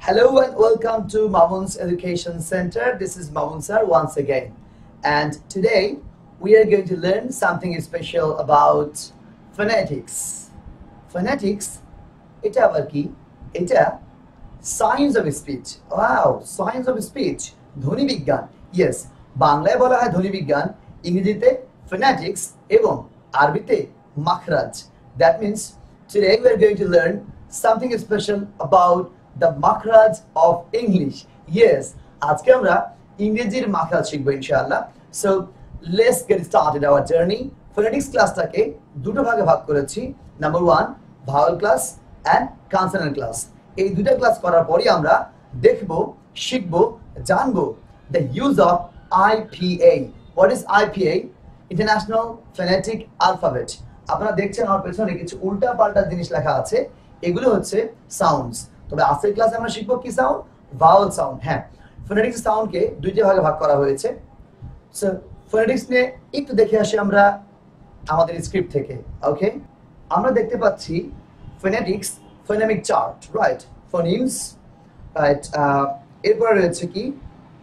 Hello and welcome to Mamun's Education Center. This is Mamun sir once again. And today we are going to learn something special about phonetics. Phonetics, এটা আবার কি এটা science of speech wow science of speech ধ্বনি বিজ্ঞান yes বাংলায় বলা হয় ধ্বনি বিজ্ঞান ইংরেজিতে ফোনেটিক্স এবং আরবিতে মাখরাজ that means today we are going to learn something special about The makhraj of English. Yes, আজকে আমরা ইংরেজির মাখরাজ ইনশাআল্লাহ। So get started our journey phonetics ক্লাসটাকে দুটো ভাগে ভাগ করেছি। Number one vowel class and consonant class এই ক্লাস করার পরই আমরা দেখব শিখব জানব the use of IPA what is IPA international phonetic alphabet আপনারা দেখছেন আমার পেছনে কিছু উল্টা পাল্টা জিনিস লেখা আছে। এগুলো হচ্ছে সাউন্ডস তবে আজকের ক্লাসে আমরা শিখব কি সাউন্ড ভাওয়াল সাউন্ড হ্যাঁ। ফোনেটিক্স সাউন্ডকে দুইটা ভাগে ভাগ করা হয়েছে। ফোনেটিক্স নিয়ে একটু দেখে আসি আমরা আমাদের স্ক্রিপ্ট থেকে ওকে আমরা দেখতে পাচ্ছি phonetics phonemic chart right phonemes right এরপরে রয়েছে কি?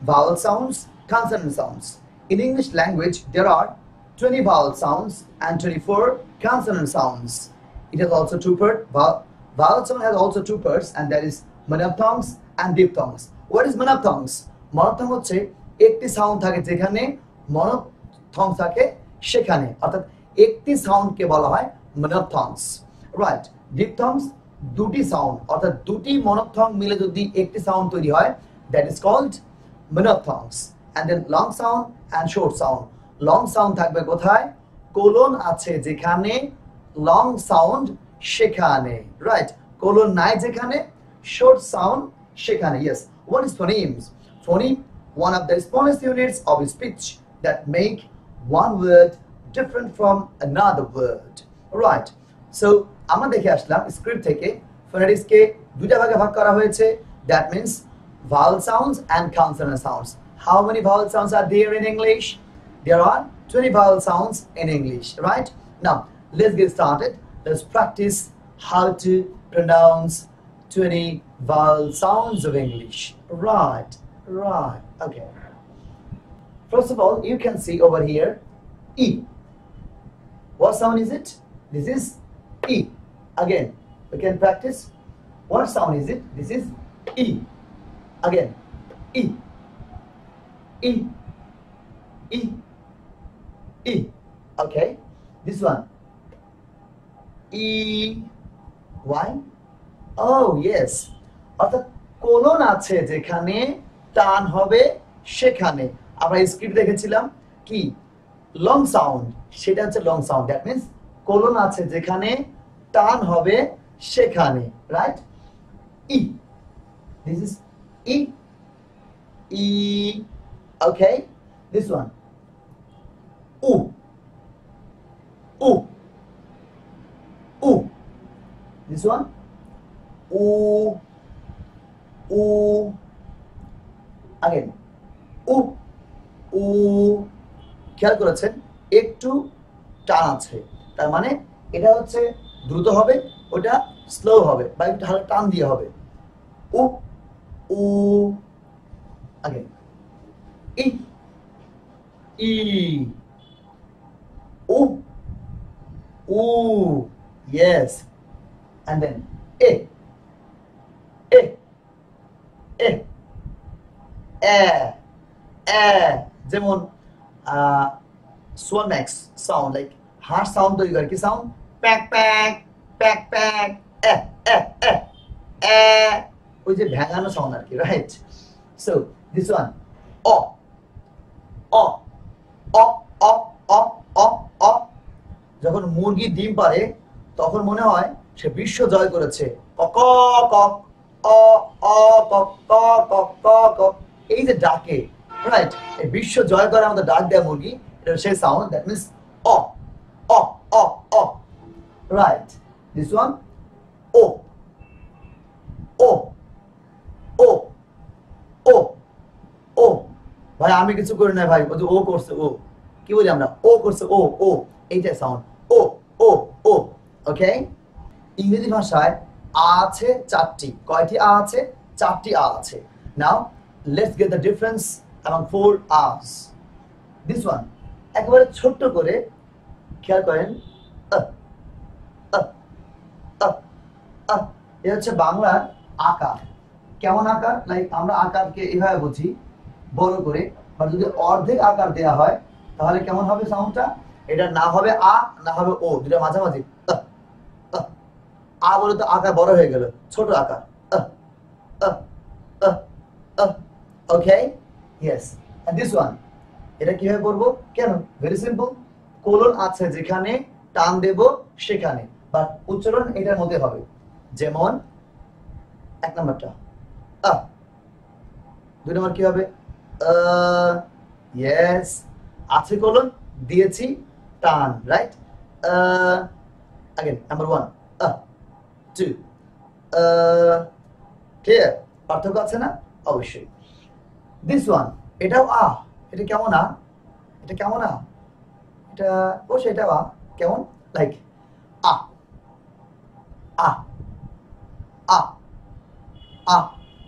vowel sounds, consonant sounds in english language, there are 20 vowel sounds and 24 consonant sounds it has also two part vowel, sound has also two parts and that is monophthongs and diphthongs what is monophthongs monophthong হচ্ছে একটি sound থাকে যেখানে মনোথং থাকে সেখানে অর্থাৎ একটি সাউন্ডকে বলা হয় monophthongs রাইট ডিপথংস দুটি সাউন্ড অর্থাৎ দুটি মনোথং মিলে যদি একটি সাউন্ড তৈরি হয় that is called monophthongs and then long sound and short sound long sound থাকবে কোথায় কোলন আছে যেখানে লং সাউন্ড সেখানে রাইট কোলন নাই যেখানে short sound সেখানে yes what is phonemes phoneme one of the smallest units of speech that make one word different from another word right so আমরা দেখে আসলাম স্ক্রিপ্ট থেকে ফোনেটিক্সকে দুইটা ভাগে ভাগ করা হয়েছে that means vowel sounds and consonant sounds. How many vowel sounds are there in English? There are 20 vowel sounds in English, right? Now, let's get started. Let's practice how to pronounce 20 vowel sounds of English. Right, right, okay. First of all, you can see over here E. What sound is it? This is E. Again, we can practice. What sound is it? This is E again e e e e okay this one e why oh yes অর্থাৎ colon আছে যেখানে টান হবে সেখানে আমরা script দেখেছিলাম কি long sound সেটা হচ্ছে long sound that means colon আছে যেখানে টান হবে সেখানে right E this is E. E. Okay. This one. U. U. U. This one. U. U. Again. U. U. খেয়াল করেছেন একটু টান আছে তার মানে এটা হচ্ছে দ্রুত হবে, ওটা স্লো হবে, বা একটু হালকা টান দিয়ে হবে উ U again. E E O O yes. And then A A A A A যেমন সোয়ান ম্যাক্স সাউন্ড লাইক হার সাউন্ড তৈরি করে কি সাউন্ড প্যাক প্যাক প্যাক প্যাক এ এ এ এ ওই যে ভ্যাঙানো সাউন্ড আর কি রাইট সো দিস ওয়ান অ অ অ অ অ অ অ যখন মুরগি ডিম পারে তখন মনে হয় সে বিশ্ব জয় করেছে। এই যে ডাকে রাইট এই বিশ্ব জয় করে আমাদের ডাক দেয় মুরগি, এটা সেই সাউন্ড দ্যাট মিনস অ রাইট দিস ওয়ান ও ও ও ও ও। ভাই, আমি কিছু করি না ভাই, ও করছে, ও। কি বলি আমরা? ও করছে, ও ও। এইটা সাউন্ড ওকে ইংরেজি ভাষায় আ আছে চারটি। কয়টি আ আছে? চারটি আ আছে। Now let's get the difference among four us this one একেবারে ছোট্ট করে খেয়াল করেন। এ হচ্ছে বাংলার আকার। কেমন আকার? লাইক আমরা আকারকে এভাবে বুঝি। বড় করে। বা যদি অর্ধেক আকার দেয়া হয়, তাহলে কেমন হবে সাউন্ডটা এটা না হবে আ, না হবে ও। দুটা মাঝামাঝি। আ বলে তো আকার বড় হয়ে গেল, ছোট আকার। ওকে ইয়েস দিস ওয়ান এটা কীভাবে করব কেন? ভেরি সিম্পল কোলন আছে যেখানে, টান দেব সেখানে। বাট উচ্চারণ এটার মধ্যে হবে। যেমন, এক নম্বরটা। আহ, দুই নম্বর কি হবে? ইয়েস আছে কোলন, দিয়েছি, টান right again number one ah to clear পার্থক্য আছে না? অবশ্যই। দিস ওয়ান এটাও আ। এটা কেমন আ? এটা কেমন আ? এটা আ। কেমন? লাইক আ। আ। আ। আ।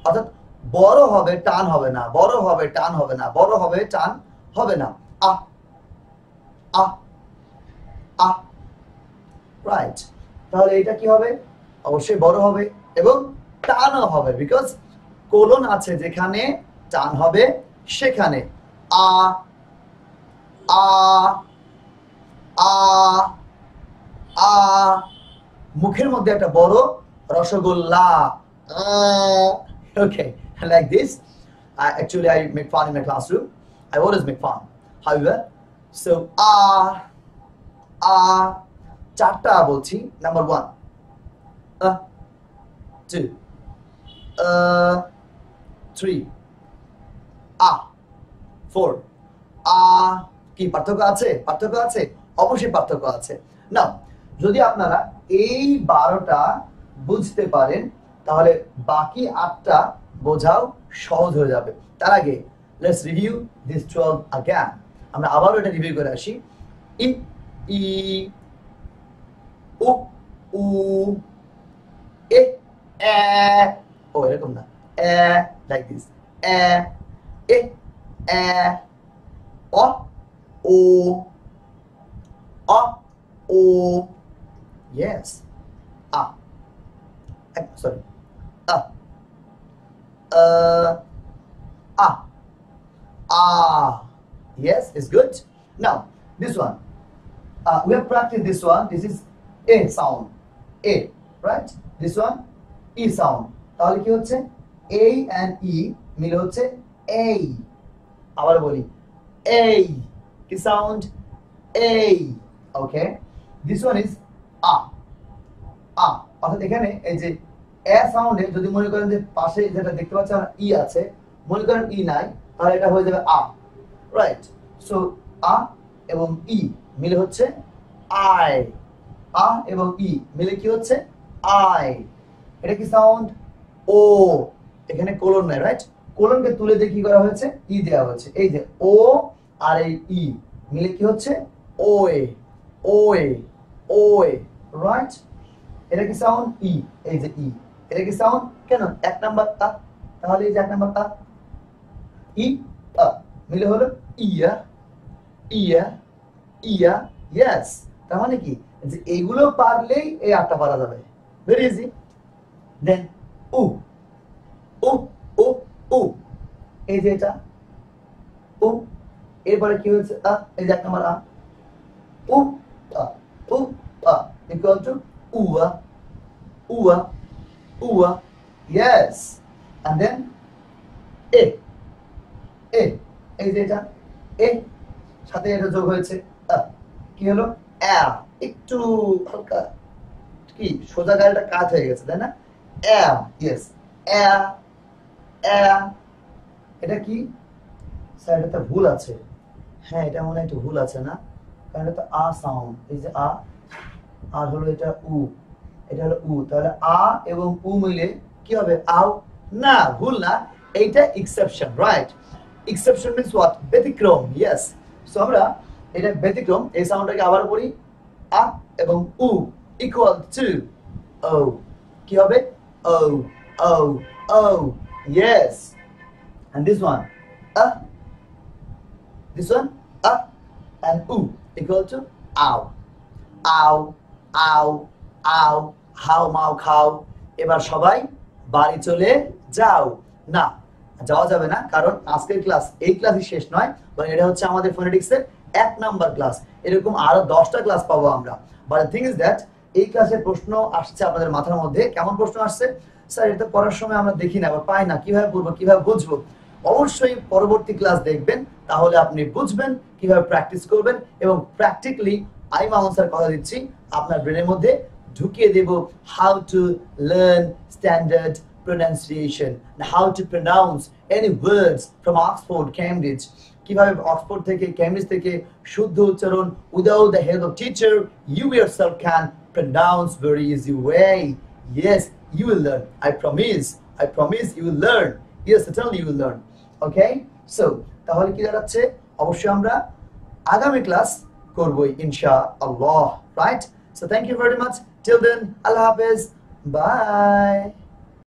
অর্থাৎ, বড় হবে, টান হবে না। বড় হবে, টান হবে না। বড় হবে, টান হবে না। আ। আ। আ। রাইট তাহলে এটা কি হবে? অবশ্যই বড় হবে এবং টানও হবে বিকজ কোলন আছে যেখানে টান হবে সেখানে। আ আ আ আ মুখের মধ্যে একটা বড় rasgulla. like this. I, actually I make fun in my classroom. I always make fun. However so আ আ চারটা বলছি। নাম্বার ওয়ান টু থ্রি আ ফোর আ কি পার্থক্য আছে? পার্থক্য আছে? অবশ্যই পার্থক্য আছে। না যদি আপনারা এই বারোটা বুঝতে পারেন, তাহলে বাকি আটটা বোঝাও সহজ হয়ে যাবে। তার আগে let's review this twelve again. আমরা আবারও এটা রিভিউ করে আসি। ই ই, উ উ eh, eh. Oh. Eh, like this. Eh, eh, eh. O, o, o, o. Yes. Ah. Eh, I'm sorry. Ah. Uh. Ah. Ah. Yes, it's good. Now, this one. Uh, we have practiced this one. This is A sound. A, right? This one e sound. তাহলে কি হচ্ছে? A and e মিলে হচ্ছে এই আবার বলি এই কি সাউন্ড এই okay this one is a a অর্থাৎ এখানে এই যে এ সাউন্ডে যদি মনে করেন যে পাশে যেটা দেখতে পাচ্ছেন ই আছে, মনে করেন ই নাই, তাহলে এটা হয়ে যাবে আ রাইট সো আ এবং ই মিলে হচ্ছে আই আ এবং ই মিলে কি হচ্ছে? আই এটা কি সাউন্ড ও এখানে কোলন নাই রাইট কোলনকে তুলে দিয়ে কি করা হয়েছে? ই দেওয়া হয়েছে। এই যে ও আর এই ই মিলে কি হচ্ছে? ও এ ও এ ও এ রাইট এটা কি সাউন্ড ই এই যে ই এটা কি সাউন্ড কেন? এক নাম্বার তা। তাহলে এই যে এক নাম্বার তা। ই আ, মিলে হলো ইয়া ইয়া ইয়া ইয়েস মানে কি? যে এইগুলো পারলেই এই আটটা পারা যাবে। ভেরি ইজি দেন উ উ উ উ এই যে এটা উ এরপরে কি হয়েছে আ এই যে এক নাম্বার আ উ আ উ আ ইকুয়াল টু উয়া উয়া উয়া yes. And then এ এ এই যে এটা এ সাথে এটা যোগ হয়েছে আ, কি হলো? অ্যা একটু হালকা। কি? সোজা গাড়িটা কাজ হয়ে গেছে, তাই না? অ্যা ইয়েস অ্যা অ্যা এটা কি? স্যার, এটা তো ভুল আছে। হ্যাঁ এটা মনে হয় একটু ভুল আছে না? কারণ এটা আ সাউন্ড এই যে আ, আর হলো এটা উ। এটা হলো উ, তাহলে আ এবং উ মিলে কি হবে? আও। না, ভুল না, এইটা exception right exception means what ব্যতিক্রম ইয়েস সো আমরা এটা ব্যতিক্রম, এই সাউন্ডটাকে আবার পড়ি আ এবং উ। ইকুয়াল টু ও কি হবে? ও oh, oh, yes. And this one, uh, this one, uh, and oo equal to ow. Ow, ow, ow, হাও মাও খাও এবার সবাই বাড়ি চলে যাও। না যাওয়া যাবে না কারণ আজকের ক্লাস এই ক্লাসই শেষ নয় বরং এটা হচ্ছে আমাদের ফোনেটিক্সের এক নাম্বার ক্লাস। এরকম আরও দশটা ক্লাস পাবো আমরা। বাট থিং ইজ দ্যাট এই ক্লাসে প্রশ্ন আসছে আপনাদের মাথার মধ্যে। কেমন প্রশ্ন আসছে? স্যার, এটা করার সময় আমরা দেখি না বা পাই না। কীভাবে পড়ব, কীভাবে বুঝব? অবশ্যই পরবর্তী ক্লাস দেখবেন, তাহলে আপনি বুঝবেন কীভাবে প্র্যাকটিস করবেন এবং প্র্যাকটিক্যালি আমি মামুন স্যার কথা দিচ্ছি, আপনার ব্রেনের মধ্যে ঢুকিয়ে দেব how to learn standard pronunciation and how to pronounce any words from Oxford. কিভাবে অক্সফোর্ড থেকে ক্যামব্রিজ থেকে শুদ্ধ উচ্চারণ without the help of teacher you yourself can pronounce very easy way yes you will learn i promise i promise you will learn yes certainly you will learn okay so তাহলে কি দাঁড়াচ্ছে অবশ্যই আমরা আগামী class করবই ইনশা আল্লাহ right so thank you very much till then আল্লাহ হাফেজ by